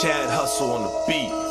Chad Hustle on the beat.